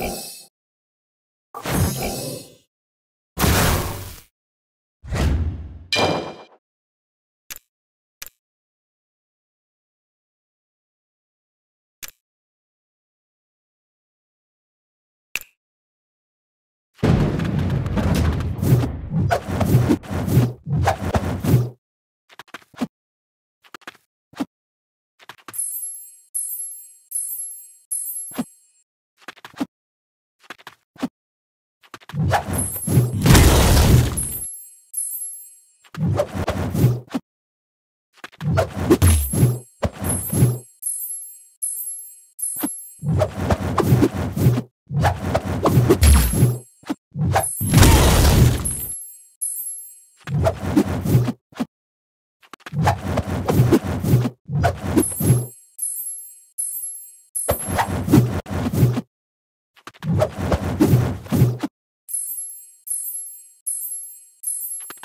you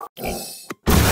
Okay.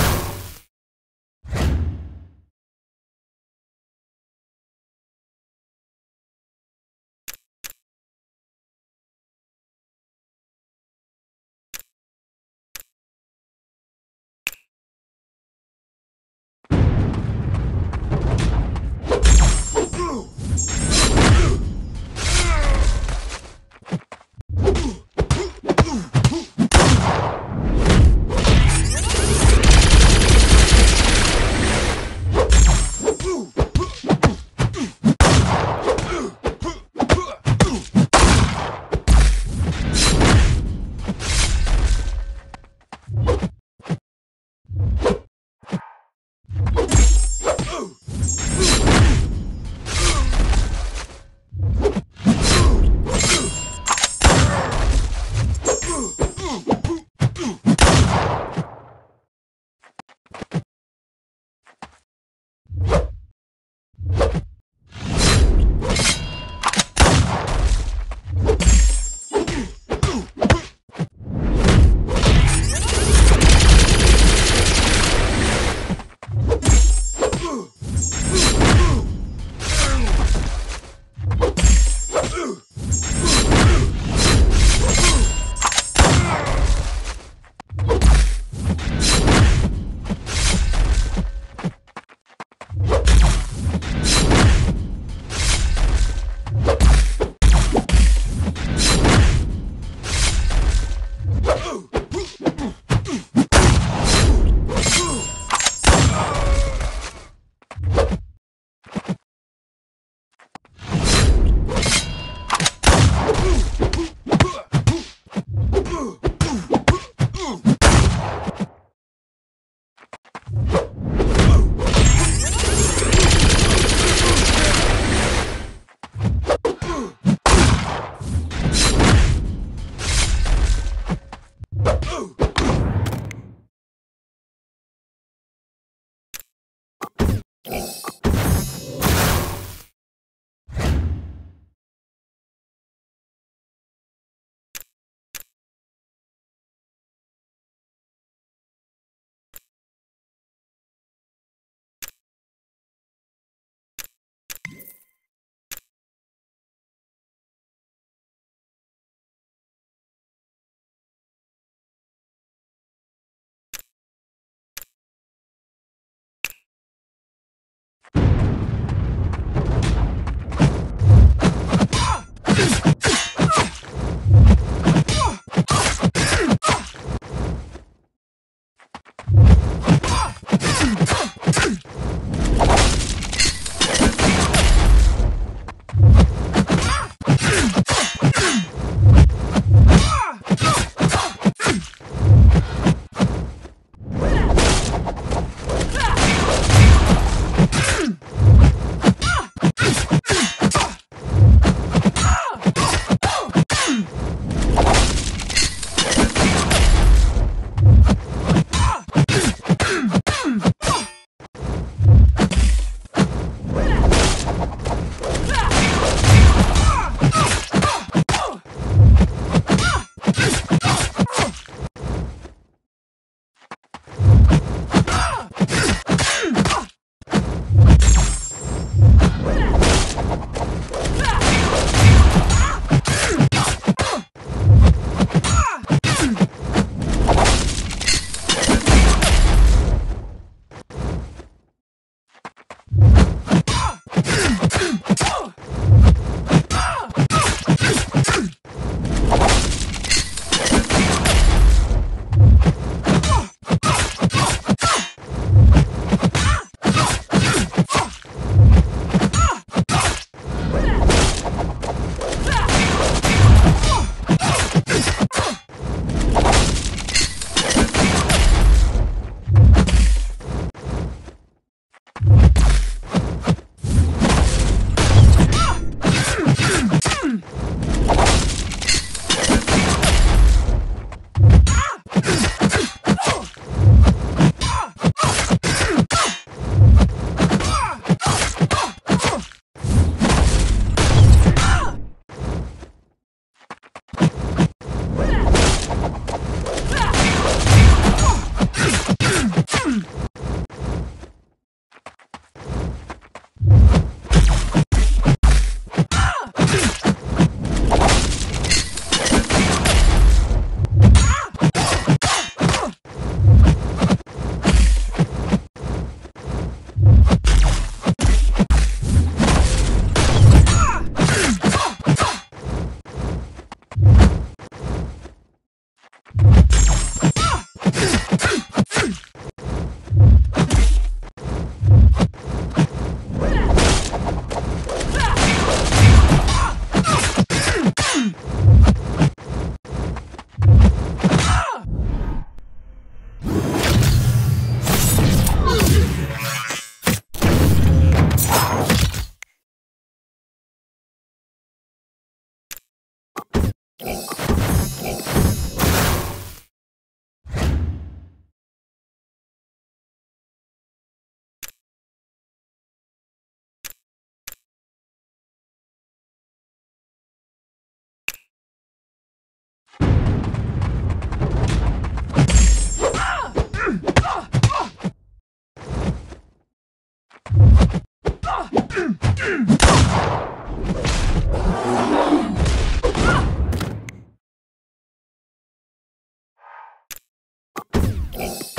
Oh.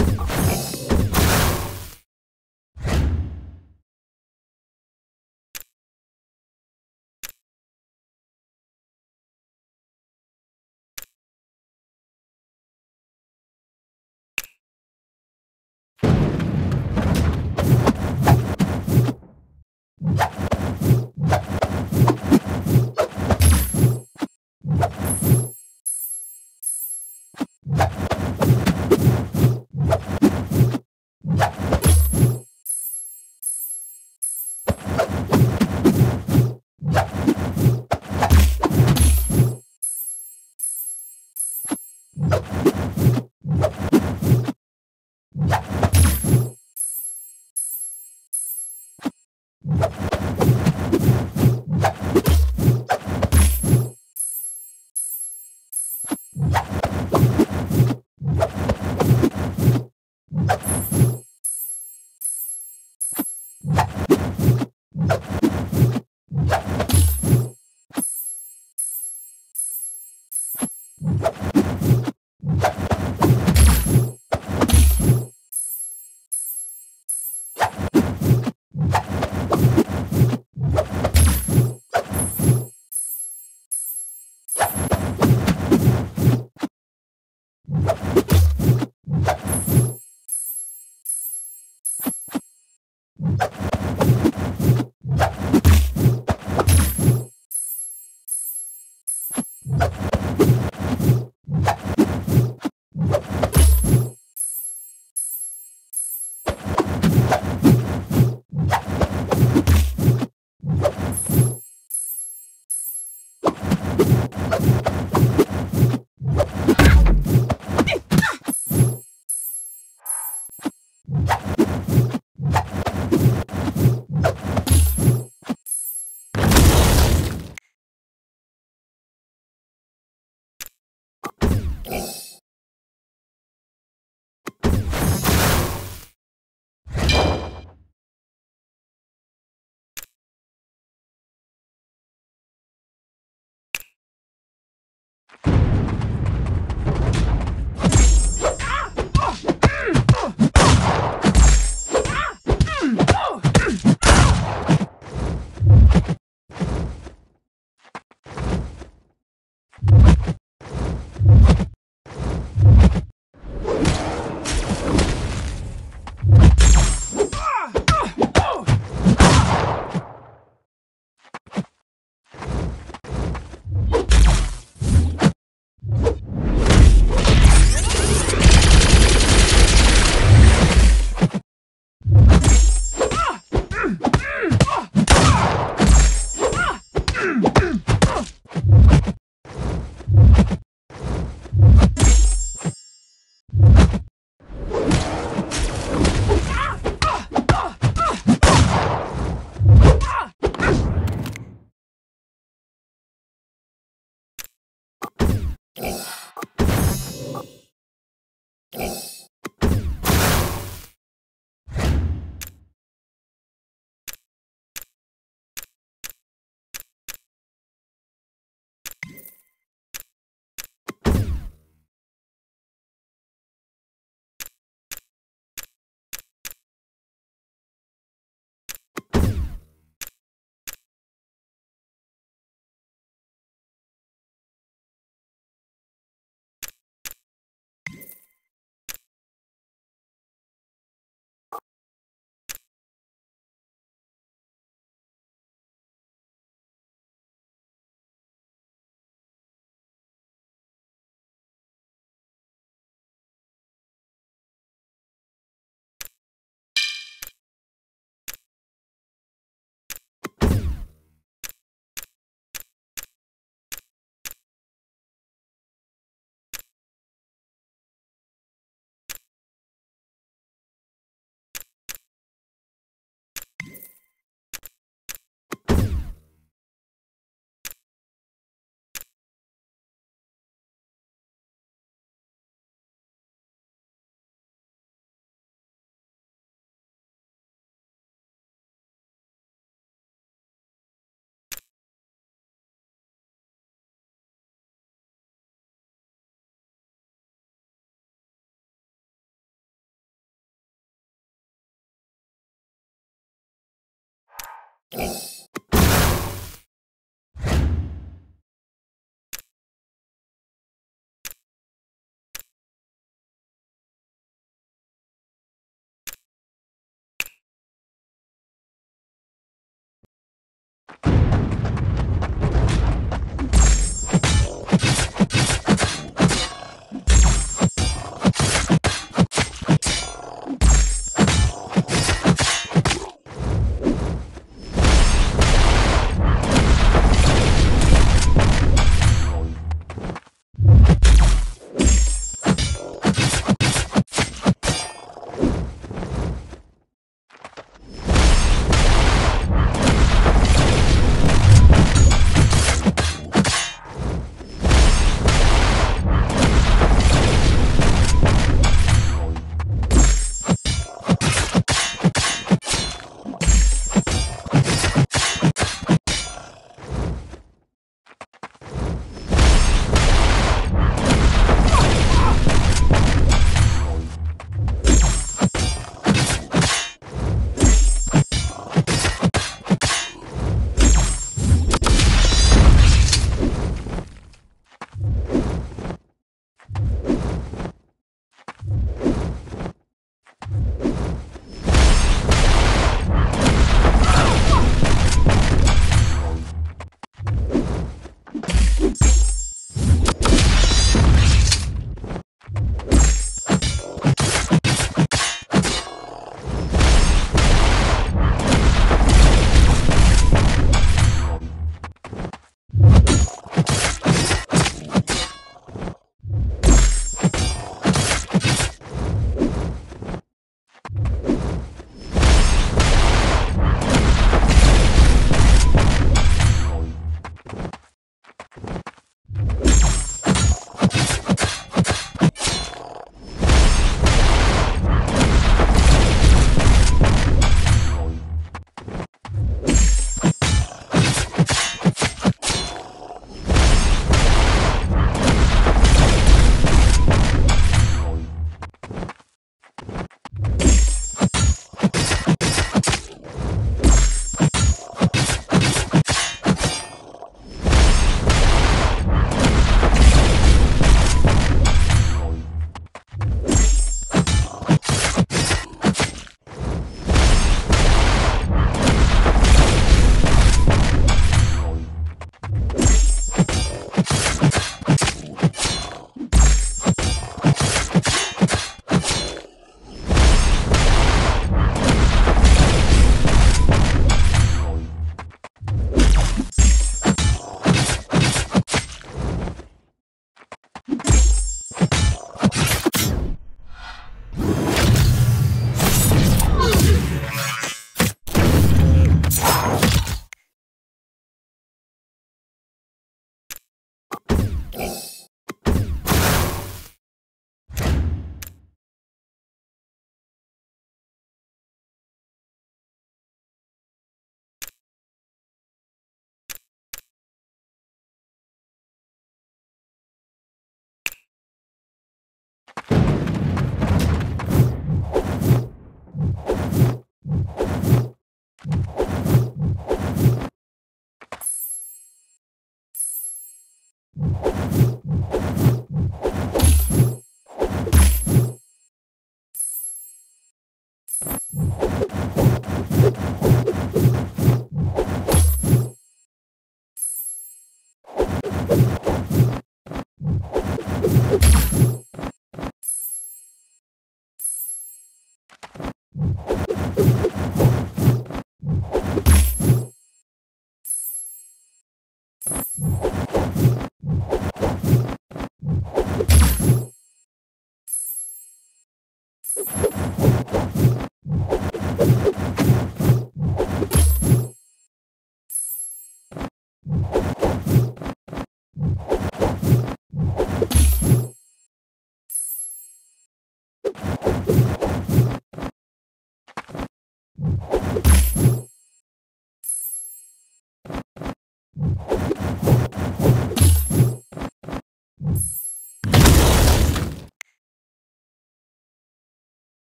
you.